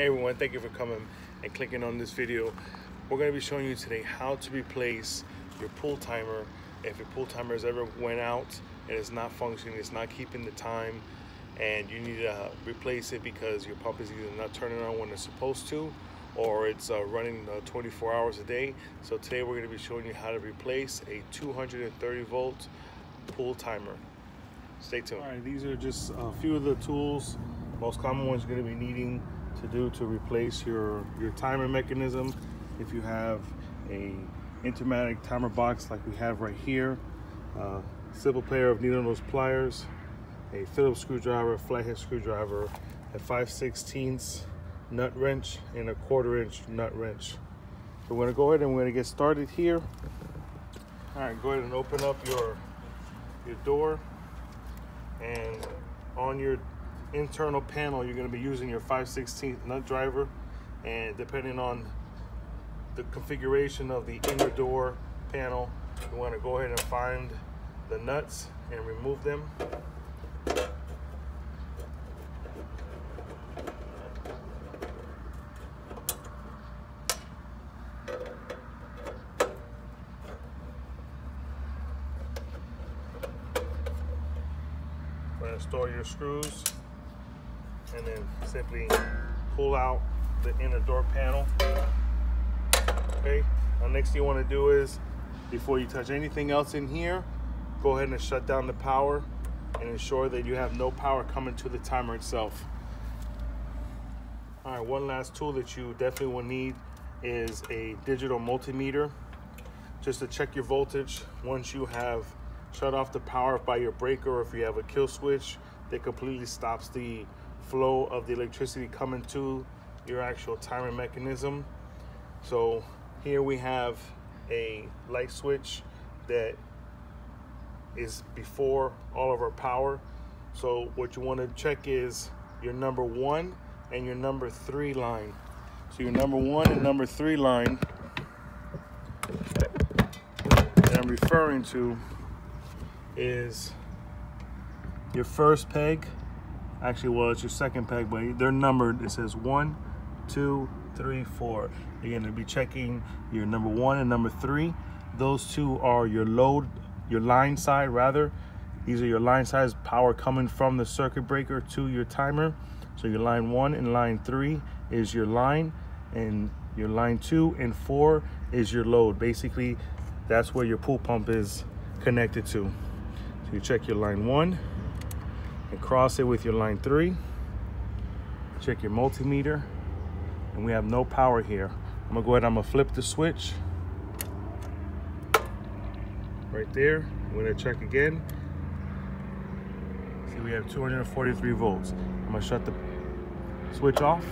Hey everyone, thank you for coming and clicking on this video. We're going to be showing you today how to replace your pool timer if your pool timer has ever went out and it's not functioning, it's not keeping the time and you need to replace it because your pump is either not turning on when it's supposed to or it's uh, running uh, 24 hours a day. So today we're going to be showing you how to replace a 230 volt pool timer. Stay tuned. All right, these are just a few of the tools. Most common ones you're going to be needing to do to replace your, your timer mechanism. If you have a Intermatic timer box like we have right here, uh, simple pair of needle nose pliers, a Phillips screwdriver, flathead screwdriver, a 5 16 nut wrench, and a quarter inch nut wrench. So we're gonna go ahead and we're gonna get started here. All right, go ahead and open up your, your door and on your internal panel, you're gonna be using your 5 16 nut driver and depending on the configuration of the inner door panel, you wanna go ahead and find the nuts and remove them. Store your screws and then simply pull out the inner door panel. Okay, now next thing you wanna do is, before you touch anything else in here, go ahead and shut down the power and ensure that you have no power coming to the timer itself. All right, one last tool that you definitely will need is a digital multimeter just to check your voltage once you have shut off the power by your breaker or if you have a kill switch that completely stops the flow of the electricity coming to your actual timer mechanism. So here we have a light switch that is before all of our power. So what you want to check is your number one and your number three line. So your number one and number three line that I'm referring to is your first peg. Actually, well, it's your second peg, but they're numbered. It says one, two, three, four. You're gonna be checking your number one and number three. Those two are your load your line side rather. These are your line sides power coming from the circuit breaker to your timer. So your line one and line three is your line and your line two and four is your load. Basically, that's where your pool pump is connected to. So you check your line one and cross it with your line three. Check your multimeter and we have no power here. I'm gonna go ahead, I'm gonna flip the switch right there. I'm gonna check again. See, we have 243 volts. I'm gonna shut the switch off.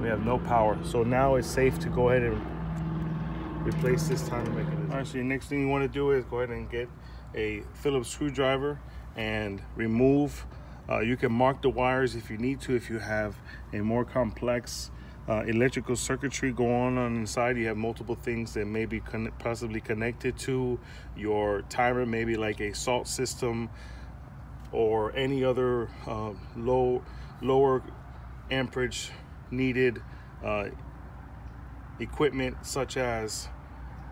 We have no power. So now it's safe to go ahead and replace this timer mechanism. All right, so the next thing you wanna do is go ahead and get a Phillips screwdriver and remove uh, you can mark the wires if you need to if you have a more complex uh, electrical circuitry going on inside. You have multiple things that may be con possibly connected to your timer, maybe like a salt system or any other uh, low lower amperage needed uh, equipment such as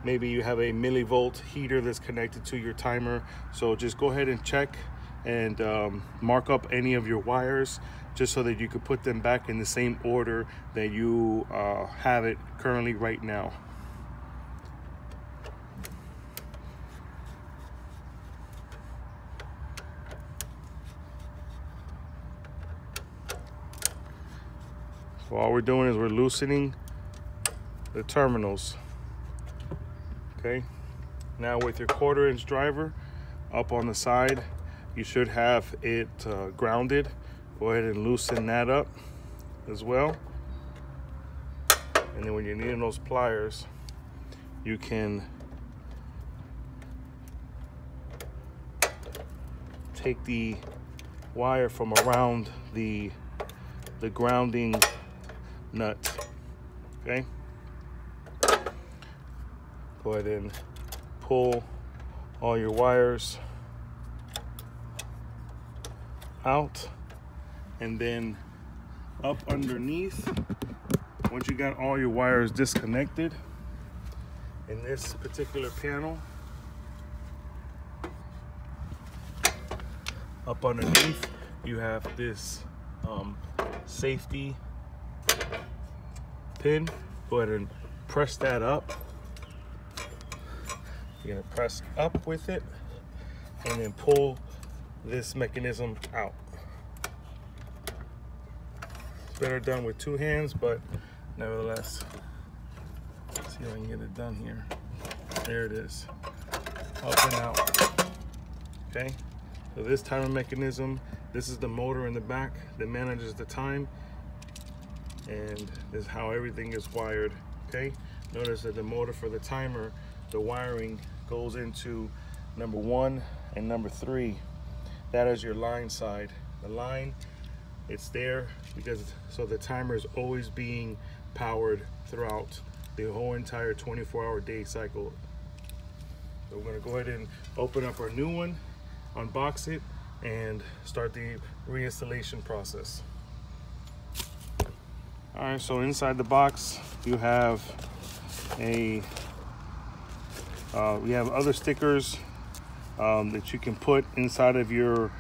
maybe you have a millivolt heater that's connected to your timer so just go ahead and check and um, mark up any of your wires just so that you could put them back in the same order that you uh, have it currently right now. So all we're doing is we're loosening the terminals. Okay. Now with your quarter inch driver up on the side, you should have it uh, grounded. Go ahead and loosen that up as well. And then when you're needing those pliers you can take the wire from around the the grounding nut okay? Go ahead and pull all your wires out and then up underneath. Once you got all your wires disconnected in this particular panel, up underneath, you have this um, safety pin. Go ahead and press that up. You're gonna press up with it and then pull this mechanism out. It's better done with two hands, but nevertheless, let's see if I can get it done here. There it is, up and out, okay? So this timer mechanism, this is the motor in the back that manages the time and this is how everything is wired, okay? Notice that the motor for the timer, the wiring goes into number one and number three. That is your line side. The line, it's there because so the timer is always being powered throughout the whole entire 24 hour day cycle. So we're gonna go ahead and open up our new one unbox it, and start the reinstallation process. All right, so inside the box, you have a, uh, we have other stickers um, that you can put inside of your,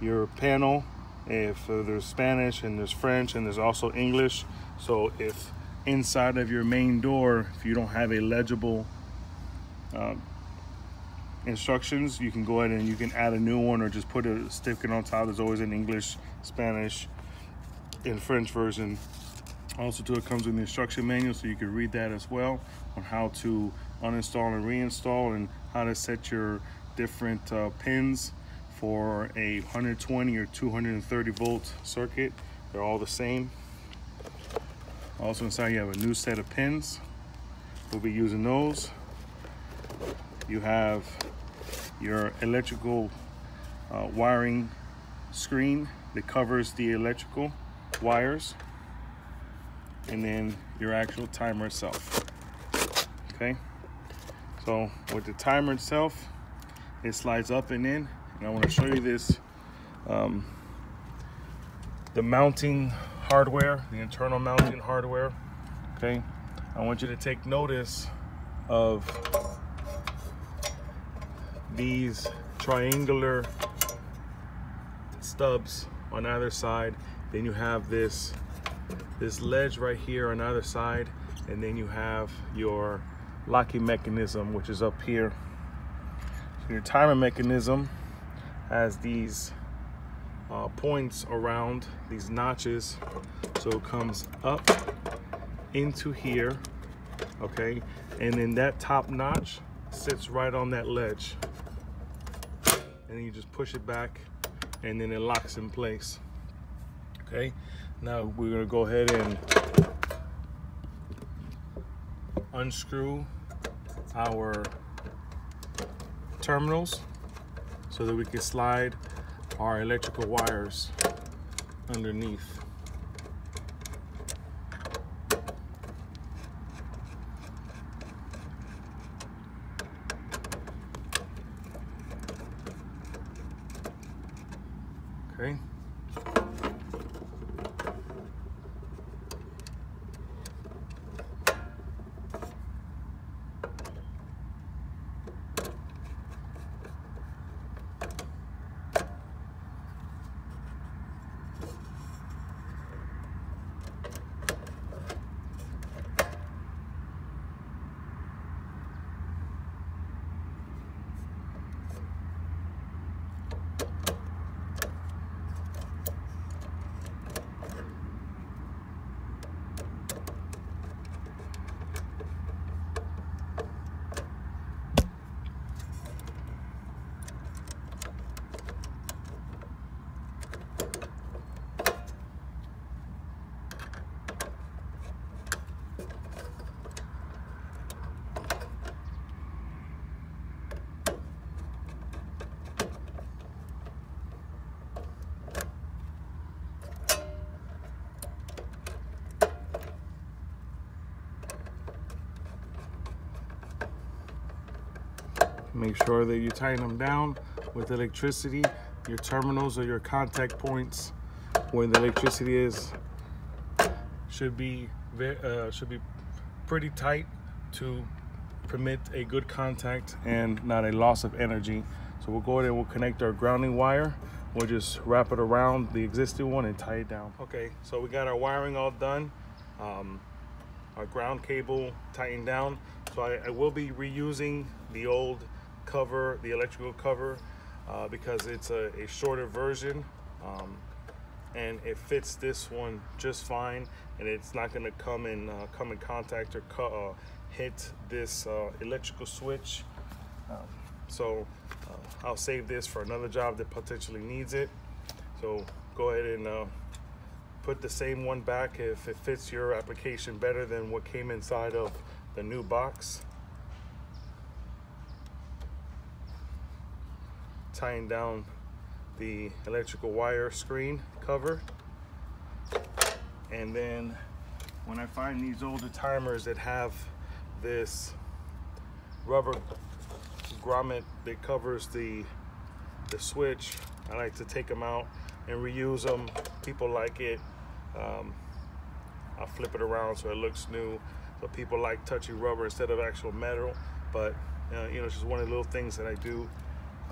your panel. If uh, there's Spanish and there's French and there's also English. So if inside of your main door, if you don't have a legible uh, instructions, you can go ahead and you can add a new one or just put a sticker on top. There's always an English, Spanish, and French version. Also too, it comes with the instruction manual so you can read that as well on how to uninstall and reinstall and how to set your different uh, pins for a 120 or 230 volt circuit. They're all the same. Also inside you have a new set of pins. We'll be using those. You have your electrical uh, wiring screen that covers the electrical wires and then your actual timer itself okay so with the timer itself it slides up and in and I want to show you this um, the mounting hardware the internal mounting hardware okay I want you to take notice of these triangular stubs on either side. Then you have this, this ledge right here on either side. And then you have your locking mechanism, which is up here. So your timer mechanism has these uh, points around these notches. So it comes up into here, okay? And then that top notch sits right on that ledge and then you just push it back and then it locks in place okay now we're gonna go ahead and unscrew our terminals so that we can slide our electrical wires underneath Okay. Make sure that you tighten them down with electricity. Your terminals or your contact points when the electricity is should be uh, should be pretty tight to permit a good contact and not a loss of energy. So we'll go ahead and we'll connect our grounding wire. We'll just wrap it around the existing one and tie it down. Okay, so we got our wiring all done. Um, our ground cable tightened down. So I, I, will be reusing the old cover, the electrical cover, uh, because it's a, a, shorter version. Um, and it fits this one just fine and it's not going to come in uh, come in contact or uh, hit this uh, electrical switch um, so uh, I'll save this for another job that potentially needs it so go ahead and put the same one back if it fits your application better than what came inside of the new box tying down the electrical wire screen cover. And then when I find these older timers that have this rubber grommet that covers the the switch, I like to take them out and reuse them. People like it. Um, I flip it around so it looks new. So people like touchy rubber instead of actual metal. But uh, you know, it's just one of the little things that I do.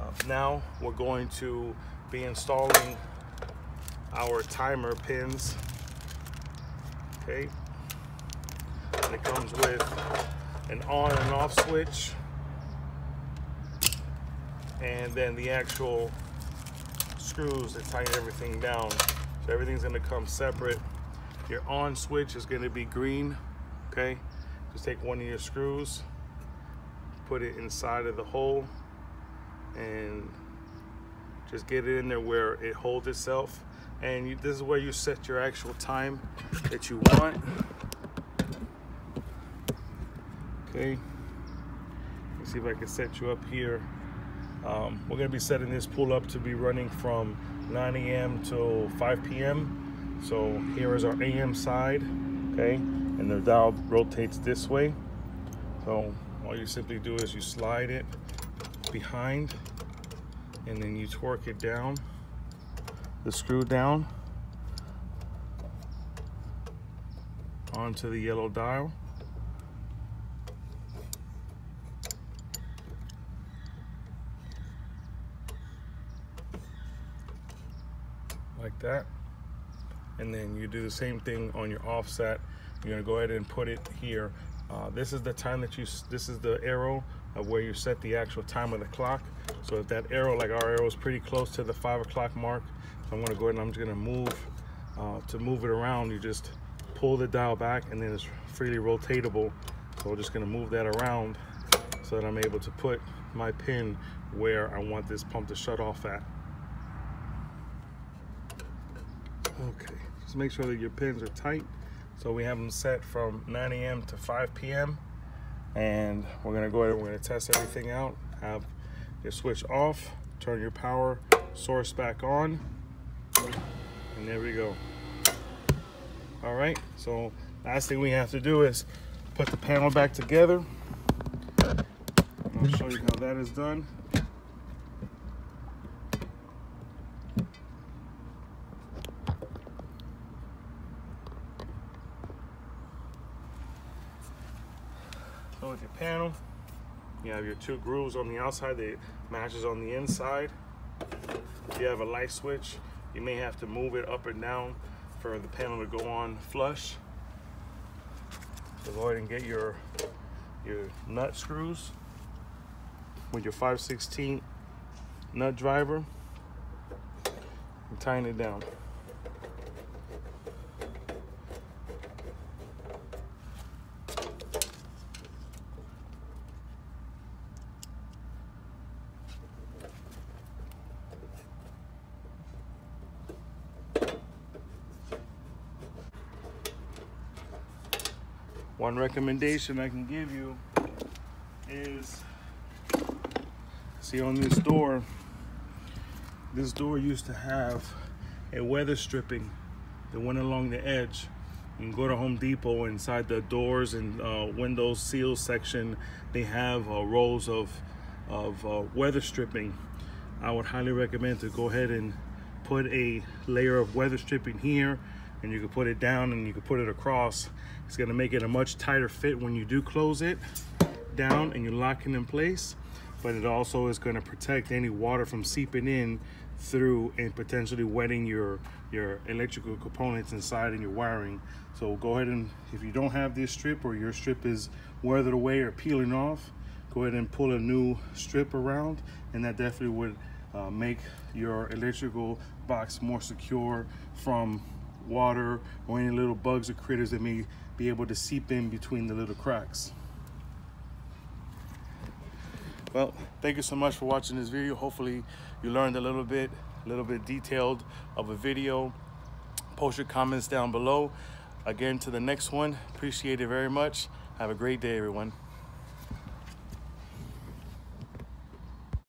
Uh, now we're going to be installing our timer pins. Okay. And it comes with an on and off switch. And then the actual screws that tighten everything down. So everything's gonna come separate. Your on switch is gonna be green, okay? Just take one of your screws, put it inside of the hole, and just get it in there where it holds itself. And you, this is where you set your actual time that you want. Okay. Let's see if I can set you up here. Um, we're gonna be setting this pool up to be running from 9 a.m. till 5 p.m. so here is our AM side okay? And the dial rotates this way. So all you simply do is you slide it behind and then you torque it down, the screw down onto the yellow dial. Like that. And then you do the same thing on your offset. You're gonna go ahead and put it here. Uh, this is the time that you, this is the arrow of where you set the actual time of the clock. So if that arrow, like our arrow is pretty close to the five o'clock mark, so I'm gonna go ahead and I'm just gonna move, uh, to move it around, you just pull the dial back and then it's freely rotatable. So we're just gonna move that around so that I'm able to put my pin where I want this pump to shut off at. Okay, just make sure that your pins are tight. So we have them set from 9 a.m. to 5 p.m and we're gonna go ahead and we're gonna test everything out. Have your switch off turn your power source back on. And there we go. All right so last thing we have to do is put the panel back together. I'll show you how that is done So with your panel, you have your two grooves on the outside that matches on the inside. If you have a light switch, you may have to move it up and down for the panel to go on flush. So go ahead and get your, your nut screws with your 5 16 nut driver and tighten it down. One recommendation I can give you is, see on this door, this door used to have a weather stripping that went along the edge. You can go to Home Depot inside the doors and uh, windows seals section. They have uh, rolls of, of uh, weather stripping. I would highly recommend to go ahead and put a layer of weather stripping here and you can put it down and you can put it across. It's gonna make it a much tighter fit when you do close it down and you lock it in place. But it also is gonna protect any water from seeping in through and potentially wetting your your electrical components inside and your wiring so go ahead and if you don't have this strip or your strip is weathered away or peeling off go ahead and pull a new strip around and that definitely would uh, make your electrical box more secure from water or any little bugs or critters that may be able to seep in between the little cracks. Well thank you so much for watching this video. Hopefully you learned a little bit a little bit detailed of a video. Post your comments down below. Again to the next one. Appreciate it very much. Have a great day everyone